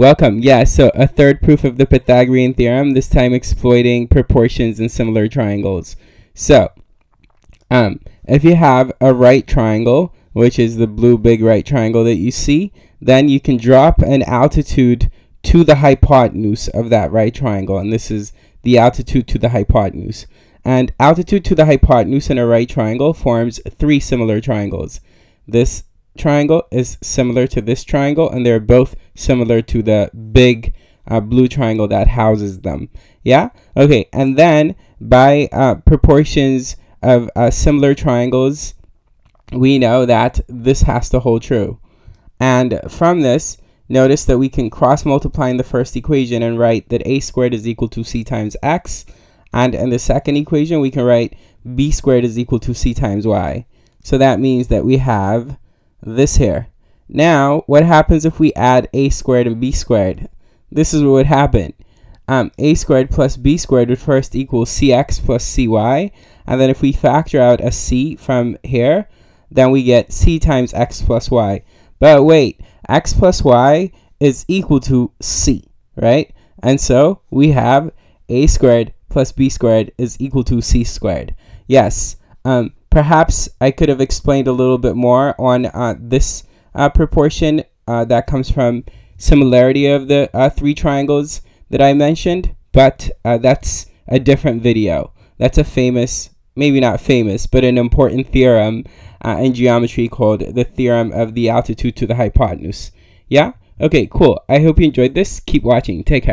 Welcome. Yeah, so a third proof of the Pythagorean theorem, this time exploiting proportions in similar triangles. So, um, if you have a right triangle, which is the blue big right triangle that you see, then you can drop an altitude to the hypotenuse of that right triangle. And this is the altitude to the hypotenuse. And altitude to the hypotenuse in a right triangle forms three similar triangles. This triangle is similar to this triangle and they're both similar to the big uh, blue triangle that houses them. Yeah? Okay and then by uh, proportions of uh, similar triangles we know that this has to hold true. And from this notice that we can cross multiply in the first equation and write that a squared is equal to c times x and in the second equation we can write b squared is equal to c times y. So that means that we have this here. Now, what happens if we add a squared and b squared? This is what would happen. Um, a squared plus b squared would first equal cx plus cy. And then if we factor out a c from here, then we get c times x plus y. But wait, x plus y is equal to c, right? And so we have a squared plus b squared is equal to c squared. Yes, um, Perhaps I could have explained a little bit more on uh, this uh, proportion uh, that comes from similarity of the uh, three triangles that I mentioned, but uh, that's a different video. That's a famous, maybe not famous, but an important theorem in geometry called the theorem of the altitude to the hypotenuse. Yeah? Okay, cool. I hope you enjoyed this. Keep watching. Take care.